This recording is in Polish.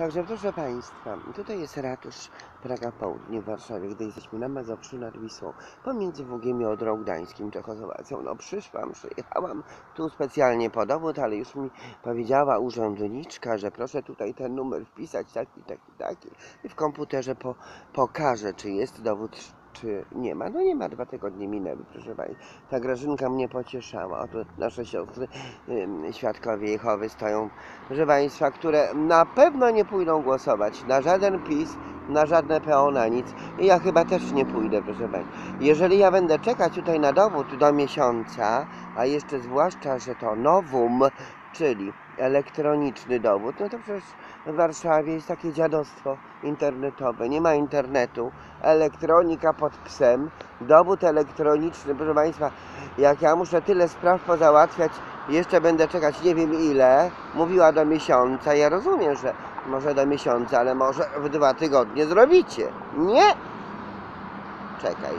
Także proszę Państwa, tutaj jest ratusz Praga Południe w Warszawie, gdy jesteśmy na Mazowszu nad Wisłą, pomiędzy Włogiem i Odrą Gdańskim, Czechosłowacją. No przyszłam, przyjechałam tu specjalnie po dowód, ale już mi powiedziała urzędniczka, że proszę tutaj ten numer wpisać, taki, taki, taki. I w komputerze po, pokażę, czy jest dowód, czy nie ma. No nie ma, dwa tygodnie minęły, proszę Państwa. Ta Grażynka mnie pocieszała. Oto nasze siostry, świadkowie Jehowy stoją, proszę Państwa, które na pewno nie pójdą głosować na żaden PiS, na żadne PO, na nic. I ja chyba też nie pójdę, proszę Państwa. Jeżeli ja będę czekać tutaj na dowód do miesiąca, a jeszcze zwłaszcza, że to nowum, czyli elektroniczny dowód, no to przecież w Warszawie jest takie dziadostwo internetowe, nie ma internetu, elektronika pod psem, dowód elektroniczny, proszę Państwa, jak ja muszę tyle spraw pozałatwiać, jeszcze będę czekać nie wiem ile, mówiła do miesiąca, ja rozumiem, że może do miesiąca, ale może w dwa tygodnie zrobicie. Nie! Czekaj.